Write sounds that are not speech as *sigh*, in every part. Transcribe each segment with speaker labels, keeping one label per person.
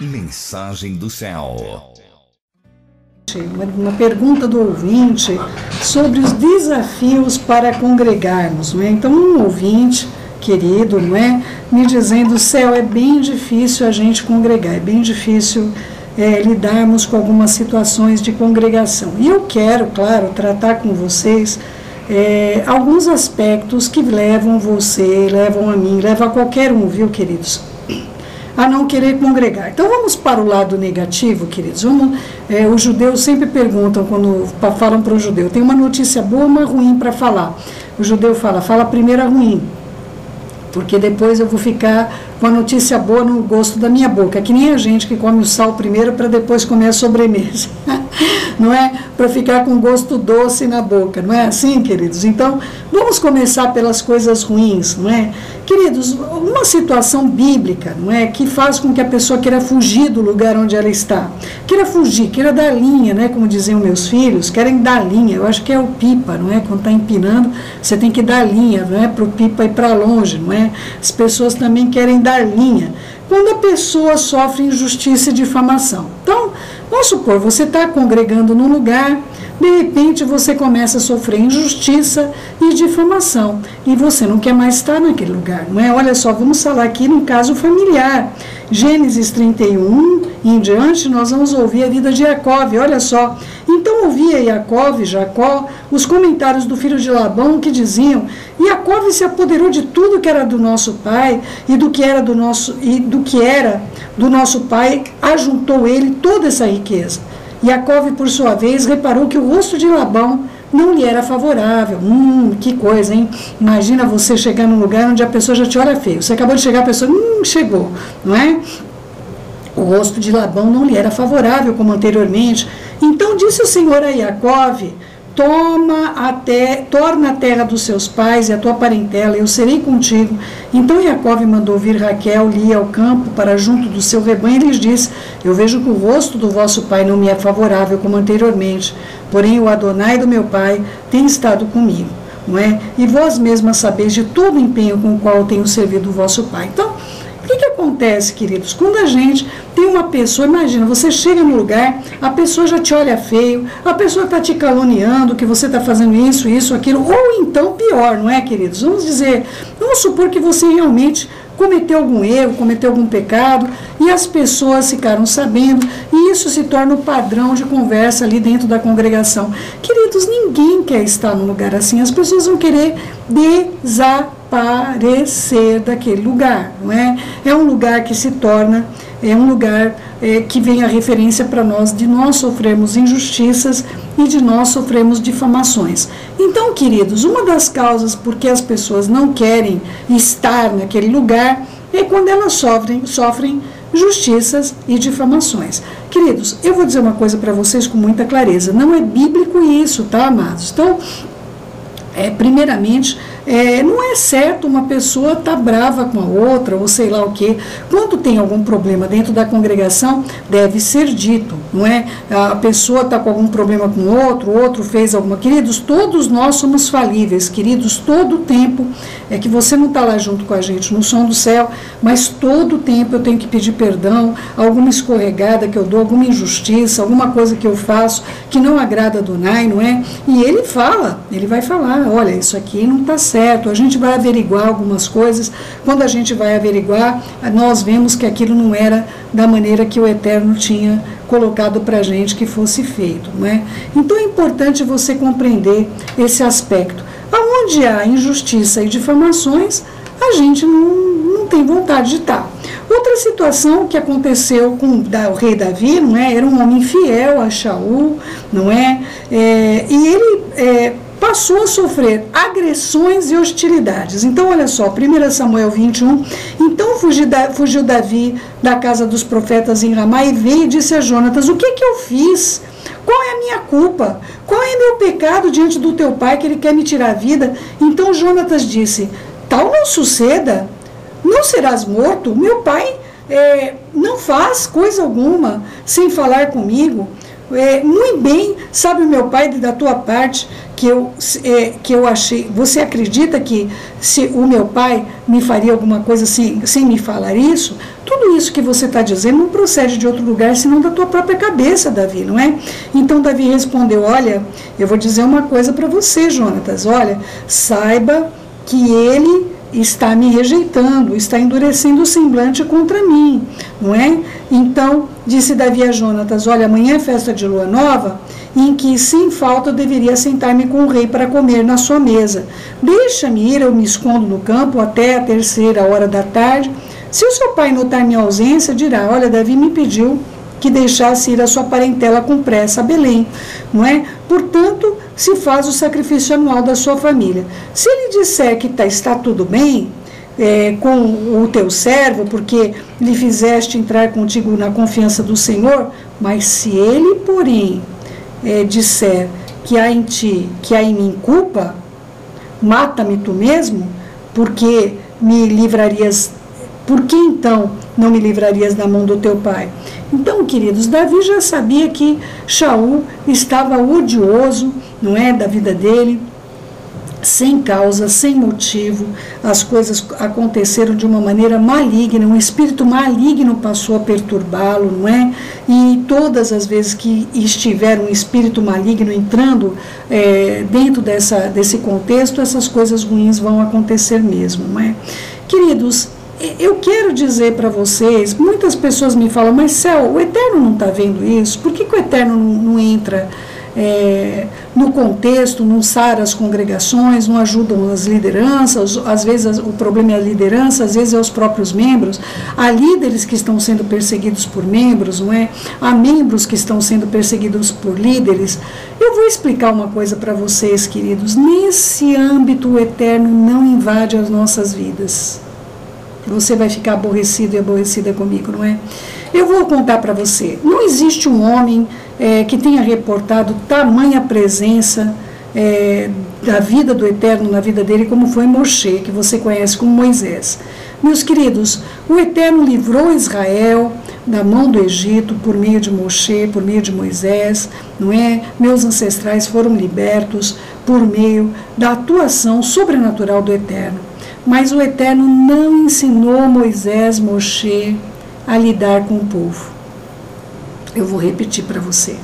Speaker 1: Mensagem do céu.
Speaker 2: Uma, pergunta do ouvinte sobre os desafios para congregarmos. Não é? Então, um ouvinte querido, não é? Me dizendo, céu, é bem difícil a gente congregar, é bem difícil é, lidarmos com algumas situações de congregação. E eu quero, claro, tratar com vocês é, alguns aspectos que levam você, levam a mim, levam a qualquer um, viu, queridos? A não querer congregar. Então vamos para o lado negativo, queridos. Vamos, é, os judeus sempre perguntam quando falam para o judeu: tem uma notícia boa uma ruim para falar? O judeu fala: fala primeiro a ruim porque depois eu vou ficar com a notícia boa no gosto da minha boca, que nem a gente que come o sal primeiro para depois comer a sobremesa, *laughs* não é? Para ficar com gosto doce na boca, não é assim, queridos? Então, vamos começar pelas coisas ruins, não é? Queridos, uma situação bíblica, não é, que faz com que a pessoa queira fugir do lugar onde ela está, queira fugir, queira dar linha, né? Como diziam meus filhos, querem dar linha. Eu acho que é o pipa, não é? Quando está empinando, você tem que dar linha, não é? Para o pipa ir para longe, não é? As pessoas também querem dar linha quando a pessoa sofre injustiça e difamação. Então, vamos supor, você está congregando num lugar, de repente você começa a sofrer injustiça e difamação, e você não quer mais estar naquele lugar, não é? Olha só, vamos falar aqui num caso familiar. Gênesis 31 em diante, nós vamos ouvir a vida de Jacó. Olha só, então ouvia Jacó, Jacó, os comentários do filho de Labão que diziam: Jacó se apoderou de tudo que era do nosso pai e do que era do nosso e do que era do nosso pai, ajuntou ele toda essa riqueza. Jacó, por sua vez, reparou que o rosto de Labão não lhe era favorável. Hum, que coisa, hein? Imagina você chegar num lugar onde a pessoa já te olha feio. Você acabou de chegar, a pessoa, hum, chegou, não é? O rosto de Labão não lhe era favorável como anteriormente. Então disse o Senhor a Jacó: Toma até, torna a terra dos seus pais e a tua parentela, eu serei contigo. Então Jacó mandou vir Raquel, Lia ao campo para junto do seu rebanho e lhes disse: Eu vejo que o rosto do vosso pai não me é favorável como anteriormente, porém o Adonai do meu pai tem estado comigo. Não é? E vós mesmas sabeis de todo o empenho com o qual tenho servido o vosso pai. Então, acontece, queridos? Quando a gente tem uma pessoa, imagina, você chega no lugar, a pessoa já te olha feio, a pessoa está te caluniando que você está fazendo isso, isso, aquilo, ou então pior, não é, queridos? Vamos dizer, vamos supor que você realmente cometeu algum erro, cometeu algum pecado, e as pessoas ficaram sabendo, e isso se torna o padrão de conversa ali dentro da congregação. Queridos, ninguém quer estar num lugar assim, as pessoas vão querer desaparecer daquele lugar, não é? É um lugar que se torna é um lugar é, que vem a referência para nós de nós sofremos injustiças e de nós sofremos difamações. Então, queridos, uma das causas por que as pessoas não querem estar naquele lugar é quando elas sofrem, sofrem justiças e difamações. Queridos, eu vou dizer uma coisa para vocês com muita clareza: não é bíblico isso, tá, amados? Então, é, primeiramente, é, não é certo uma pessoa estar tá brava com a outra, ou sei lá o quê. Quando tem algum problema dentro da congregação, deve ser dito, não é? A pessoa está com algum problema com o outro, o outro fez alguma. Queridos, todos nós somos falíveis, queridos, todo o tempo. É que você não está lá junto com a gente no som do céu, mas todo o tempo eu tenho que pedir perdão, alguma escorregada que eu dou, alguma injustiça, alguma coisa que eu faço que não agrada a Donai, não é? E ele fala, ele vai falar: olha, isso aqui não está certo certo, a gente vai averiguar algumas coisas. Quando a gente vai averiguar, nós vemos que aquilo não era da maneira que o Eterno tinha colocado para a gente que fosse feito. Não é? Então é importante você compreender esse aspecto. Aonde há injustiça e difamações, a gente não, não tem vontade de estar. Outra situação que aconteceu com o rei Davi, não é? Era um homem fiel a Shaul, não é? é e ele é, passou a sofrer agressões e hostilidades. Então, olha só, 1 Samuel 21. Então fugiu, Davi da casa dos profetas em Ramá e veio e disse a Jonatas: O que, que eu fiz? Qual é a minha culpa? Qual é meu pecado diante do teu pai que ele quer me tirar a vida? Então Jonatas disse: Tal não suceda, não serás morto. Meu pai é, não faz coisa alguma sem falar comigo. É, muito bem, sabe meu pai da tua parte que eu, é, que eu achei. Você acredita que se o meu pai me faria alguma coisa sem, sem me falar isso? Tudo isso que você está dizendo não procede de outro lugar senão da tua própria cabeça, Davi, não é? Então Davi respondeu: Olha, eu vou dizer uma coisa para você, Jonatas. Olha, saiba que ele está me rejeitando, está endurecendo o semblante contra mim, não é? Então, disse Davi a Jonatas: Olha, amanhã é festa de lua nova, em que, sem falta, eu deveria sentar-me com o rei para comer na sua mesa. Deixa-me ir, eu me escondo no campo até a terceira hora da tarde. Se o seu pai notar minha ausência, dirá: Olha, Davi me pediu que deixasse ir a sua parentela com pressa a Belém, não é? Portanto, se faz o sacrifício anual da sua família. Se ele disser que tá, está tudo bem é, com o teu servo, porque lhe fizeste entrar contigo na confiança do Senhor, mas se ele, porém, é, disser que há em ti, que há em mim culpa, mata-me tu mesmo, porque me livrarias, por que então não me livrarias da mão do teu pai? Então, queridos, Davi já sabia que Shaul estava odioso, não é, da vida dele, sem causa, sem motivo, as coisas aconteceram de uma maneira maligna, um espírito maligno passou a perturbá-lo, não é? E todas as vezes que estiver um espírito maligno entrando é, dentro dessa, desse contexto, essas coisas ruins vão acontecer mesmo, não é? Queridos, eu quero dizer para vocês, muitas pessoas me falam, mas céu, o Eterno não está vendo isso? Por que, que o Eterno não, não entra é, no contexto, não sara as congregações, não ajudam as lideranças? Às vezes o problema é a liderança, às vezes é os próprios membros. Há líderes que estão sendo perseguidos por membros, não é? Há membros que estão sendo perseguidos por líderes. Eu vou explicar uma coisa para vocês, queridos. Nesse âmbito, o Eterno não invade as nossas vidas você vai ficar aborrecido e aborrecida comigo, não é? Eu vou contar para você. Não existe um homem é, que tenha reportado tamanha presença é, da vida do Eterno na vida dele, como foi Moshe, que você conhece como Moisés. Meus queridos, o Eterno livrou Israel da mão do Egito por meio de Moshe, por meio de Moisés, não é? Meus ancestrais foram libertos por meio da atuação sobrenatural do Eterno. Mas o Eterno não ensinou Moisés, Moshe, a lidar com o povo. Eu vou repetir para você.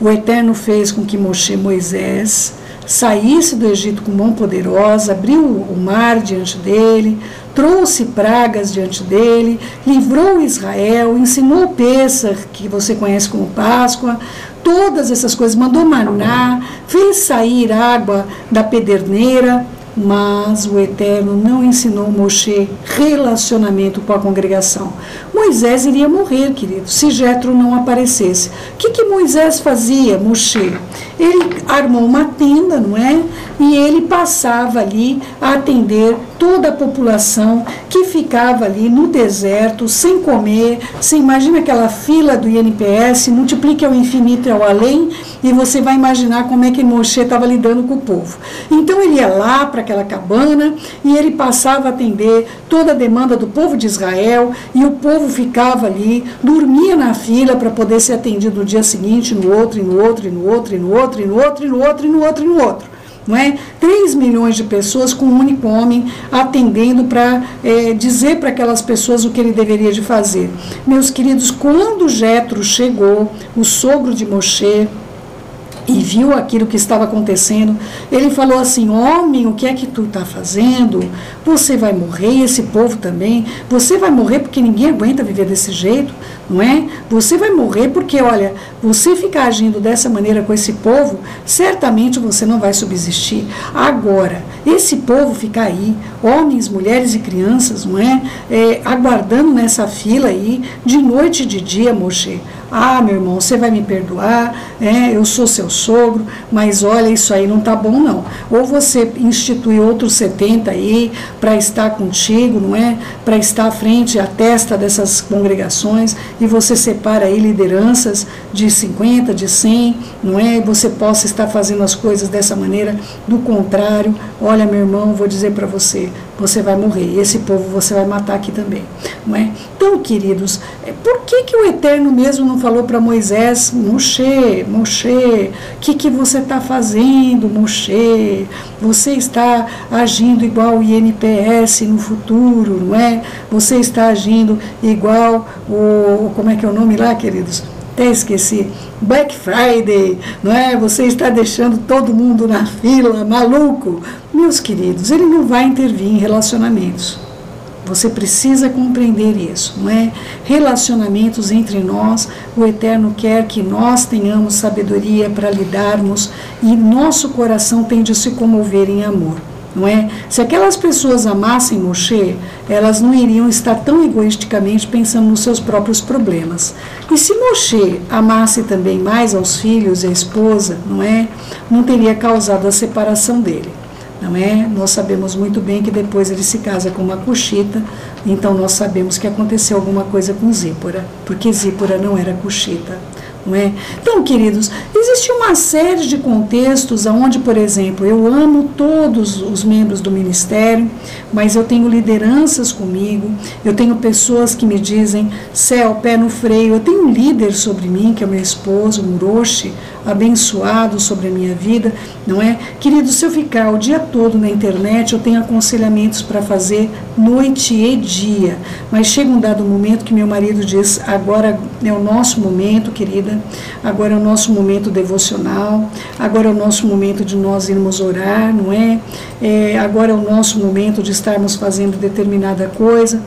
Speaker 2: O Eterno fez com que Moshe, Moisés, saísse do Egito com mão poderosa, abriu o mar diante dele, trouxe pragas diante dele, livrou Israel, ensinou Pêssar, que você conhece como Páscoa, todas essas coisas, mandou maná, fez sair água da pederneira, mas o Eterno não ensinou Moshe relacionamento com a congregação. Moisés iria morrer, querido, se Jetro não aparecesse. O que, que Moisés fazia, Moshe? Ele armou uma tenda, não é? E ele passava ali a atender toda a população que ficava ali no deserto, sem comer. Você imagina aquela fila do INPS, multiplique ao infinito e ao além, e você vai imaginar como é que Moshe estava lidando com o povo. Então ele ia lá para aquela cabana e ele passava a atender toda a demanda do povo de Israel, e o povo ficava ali, dormia na fila para poder ser atendido no dia seguinte, no outro, e no outro, e no outro, e no outro, e no outro, e no outro, e no outro, e no outro. Não é? 3 milhões de pessoas com um único homem atendendo para é, dizer para aquelas pessoas o que ele deveria de fazer. Meus queridos, quando Jetro chegou, o sogro de Moshe, e viu aquilo que estava acontecendo, ele falou assim: Homem, o que é que tu está fazendo? Você vai morrer, esse povo também. Você vai morrer porque ninguém aguenta viver desse jeito, não é? Você vai morrer porque, olha, você ficar agindo dessa maneira com esse povo, certamente você não vai subsistir. Agora, esse povo ficar aí, homens, mulheres e crianças, não é? é aguardando nessa fila aí, de noite e de dia, Moshe ah, meu irmão, você vai me perdoar, é, eu sou seu sogro, mas olha, isso aí não tá bom não. Ou você institui outros 70 aí para estar contigo, não é? Para estar à frente, à testa dessas congregações, e você separa aí lideranças de 50, de 100, não é? E você possa estar fazendo as coisas dessa maneira. Do contrário, olha, meu irmão, vou dizer para você, você vai morrer, esse povo você vai matar aqui também, não é? Então, queridos, é, por que que o Eterno mesmo não falou para Moisés, Moshe, Moshe, o que que você está fazendo, Moshe? Você está agindo igual o INPS no futuro, não é? Você está agindo igual o, como é que é o nome lá, queridos? até esqueci, Black Friday, não é? Você está deixando todo mundo na fila, maluco. Meus queridos, ele não vai intervir em relacionamentos. Você precisa compreender isso, não é? Relacionamentos entre nós, o Eterno quer que nós tenhamos sabedoria para lidarmos e nosso coração tem de se comover em amor não é? Se aquelas pessoas amassem Moshe, elas não iriam estar tão egoisticamente pensando nos seus próprios problemas. E se Moshe amasse também mais aos filhos e à esposa, não é? Não teria causado a separação dele. Não é? Nós sabemos muito bem que depois ele se casa com uma cuxita, então nós sabemos que aconteceu alguma coisa com Zípora, porque Zípora não era cuxita. Não é? Então, queridos, existe uma série de contextos onde, por exemplo, eu amo todos os membros do ministério, mas eu tenho lideranças comigo, eu tenho pessoas que me dizem céu, pé no freio, eu tenho um líder sobre mim, que é meu esposo, Muroshi, abençoado sobre a minha vida, não é? Querido, se eu ficar o dia todo na internet, eu tenho aconselhamentos para fazer noite e dia, mas chega um dado momento que meu marido diz: agora é o nosso momento, querida, agora é o nosso momento devocional, agora é o nosso momento de nós irmos orar, não é? é agora é o nosso momento de estarmos fazendo determinada coisa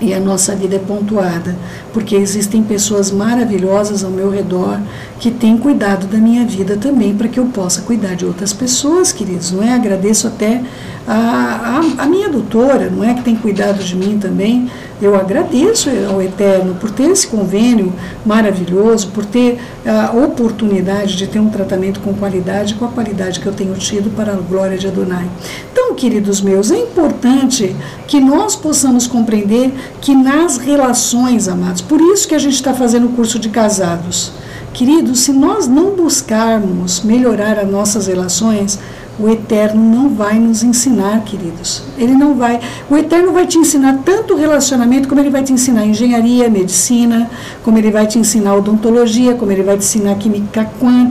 Speaker 2: e a nossa vida é pontuada, porque existem pessoas maravilhosas ao meu redor que têm cuidado da minha vida também para que eu possa cuidar de outras pessoas, queridos, não é? Agradeço até a, a, a minha doutora, não é? Que tem cuidado de mim também. Eu agradeço ao Eterno por ter esse convênio maravilhoso, por ter a oportunidade de ter um tratamento com qualidade, com a qualidade que eu tenho tido para a glória de Adonai. Então, queridos meus, é importante que nós possamos compreender que nas relações, amados, por isso que a gente está fazendo o curso de casados. Queridos, se nós não buscarmos melhorar as nossas relações, o Eterno não vai nos ensinar, queridos. Ele não vai. O Eterno vai te ensinar tanto relacionamento, como ele vai te ensinar engenharia, medicina, como ele vai te ensinar odontologia, como ele vai te ensinar química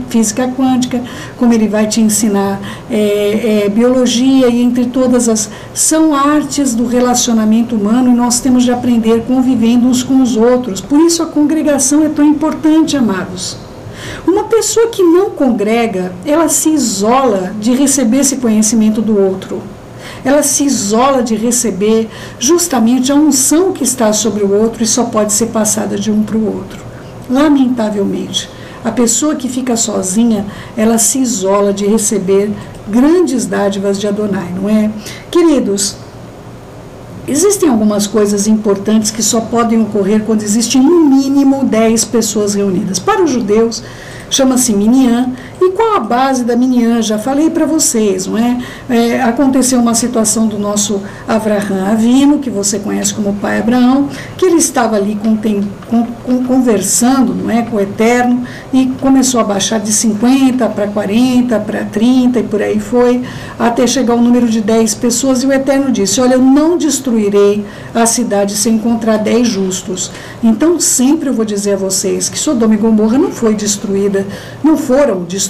Speaker 2: física quântica, como ele vai te ensinar é, é, biologia, e entre todas as. São artes do relacionamento humano e nós temos de aprender convivendo uns com os outros. Por isso a congregação é tão importante, amados. Uma pessoa que não congrega, ela se isola de receber esse conhecimento do outro. Ela se isola de receber justamente a unção que está sobre o outro e só pode ser passada de um para o outro. Lamentavelmente, a pessoa que fica sozinha, ela se isola de receber grandes dádivas de Adonai, não é? Queridos, existem algumas coisas importantes que só podem ocorrer quando existem no mínimo 10 pessoas reunidas. Para os judeus, chama-se Minyan. E qual a base da Minyan? Já falei para vocês, não é? é? Aconteceu uma situação do nosso Avraham Avino, que você conhece como pai Abraão, que ele estava ali com, com, conversando não é, com o Eterno e começou a baixar de 50 para 40, para 30 e por aí foi, até chegar ao número de 10 pessoas. E o Eterno disse: Olha, eu não destruirei a cidade sem encontrar 10 justos. Então, sempre eu vou dizer a vocês que Sodoma e Gomorra não foi destruída, não foram destruídas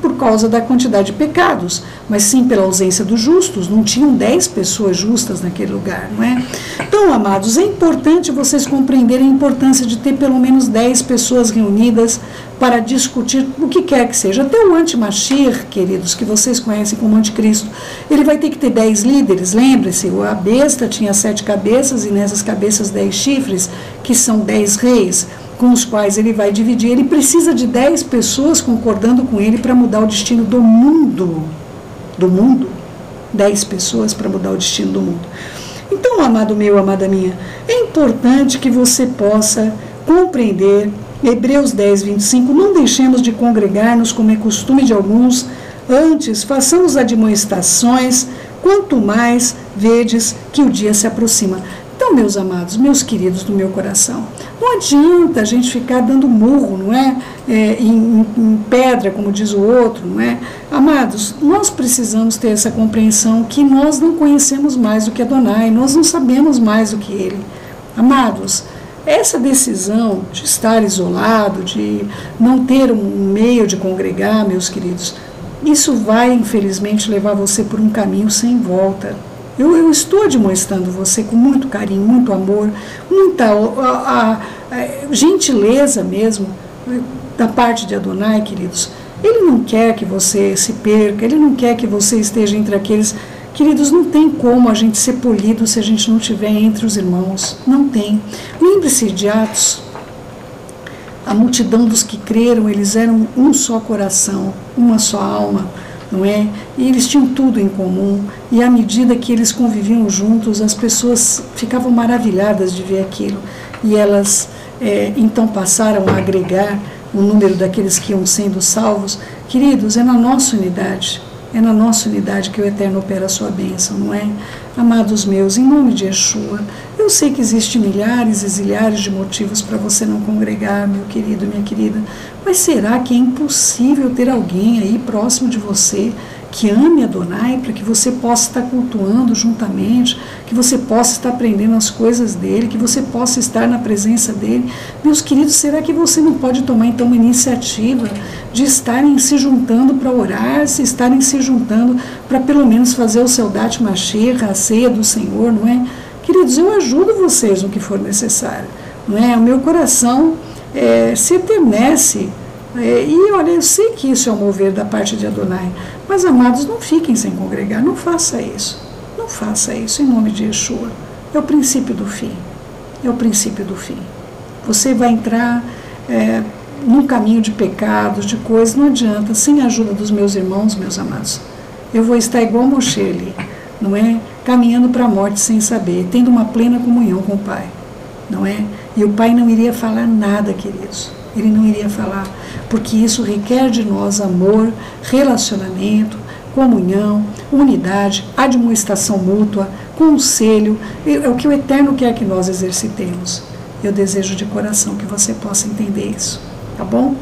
Speaker 2: por causa da quantidade de pecados, mas sim pela ausência dos justos. Não tinham 10 pessoas justas naquele lugar, não é? Então, amados, é importante vocês compreenderem a importância de ter pelo menos 10 pessoas reunidas para discutir o que quer que seja. Até o antimachir, queridos, que vocês conhecem como anticristo, ele vai ter que ter dez líderes, lembre-se, a besta tinha sete cabeças e nessas cabeças dez chifres, que são dez reis, com os quais ele vai dividir. Ele precisa de dez pessoas concordando com ele para mudar o destino do mundo. Do mundo. Dez pessoas para mudar o destino do mundo. Então, amado meu, amada minha, é importante que você possa compreender Hebreus 10, 25, não deixemos de congregar-nos como é costume de alguns, antes façamos admoestações, quanto mais vedes que o dia se aproxima. Então, meus amados, meus queridos do meu coração, adianta a gente ficar dando murro, não é? é em, em, pedra, como diz o outro, não é? Amados, nós precisamos ter essa compreensão que nós não conhecemos mais do que Adonai, nós não sabemos mais do que ele. Amados, essa decisão de estar isolado, de não ter um meio de congregar, meus queridos, isso vai, infelizmente, levar você por um caminho sem volta. Eu, eu estou admoestando você com muito carinho, muito amor, muita a, a, gentileza mesmo da parte de Adonai, queridos. Ele não quer que você se perca, ele não quer que você esteja entre aqueles. Queridos, não tem como a gente ser polido se a gente não estiver entre os irmãos. Não tem. Lembre-se de Atos. A multidão dos que creram, eles eram um só coração, uma só alma não é? E eles tinham tudo em comum, e à medida que eles conviviam juntos, as pessoas ficavam maravilhadas de ver aquilo, e elas é, então passaram a agregar o número daqueles que iam sendo salvos. Queridos, é na nossa unidade, é na nossa unidade que o Eterno opera a sua bênção, não é? Amados meus, em nome de Yeshua, eu sei que existem milhares e zilhares de motivos para você não congregar, meu querido, minha querida, mas será que é impossível ter alguém aí próximo de você que ame Adonai para que você possa estar cultuando juntamente, que você possa estar aprendendo as coisas dele, que você possa estar na presença dele? Meus queridos, será que você não pode tomar então uma iniciativa de estarem se juntando para orar, se estarem se juntando para pelo menos fazer o seu date machirra, a ceia do Senhor, não é? Queridos, eu ajudo vocês no que for necessário. Não é? O meu coração é, se eternece. É, e olha, eu sei que isso é o mover da parte de Adonai. Mas, amados, não fiquem sem congregar. Não faça isso. Não faça isso em nome de Yeshua. É o princípio do fim. É o princípio do fim. Você vai entrar é, num caminho de pecados, de coisas. Não adianta. Sem a ajuda dos meus irmãos, meus amados. Eu vou estar igual Moshe ali, não é? Caminhando para a morte sem saber, tendo uma plena comunhão com o Pai, não é? E o Pai não iria falar nada, queridos. Ele não iria falar, porque isso requer de nós amor, relacionamento, comunhão, unidade, admoestação mútua, conselho, é o que o Eterno quer que nós exercitemos. Eu desejo de coração que você possa entender isso, tá bom?